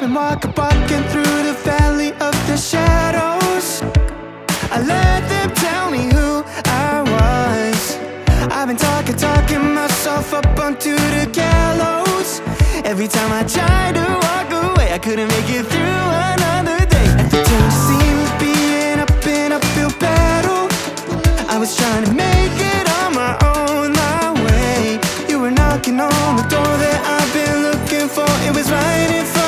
I've been walking, walking through the valley of the shadows. I let them tell me who I was. I've been talking, talking myself up onto the gallows. Every time I tried to walk away, I couldn't make it through another day. At the turn seemed to be an up and uphill battle I was trying to make it on my own, my way. You were knocking on the door that I've been looking for. It was right in front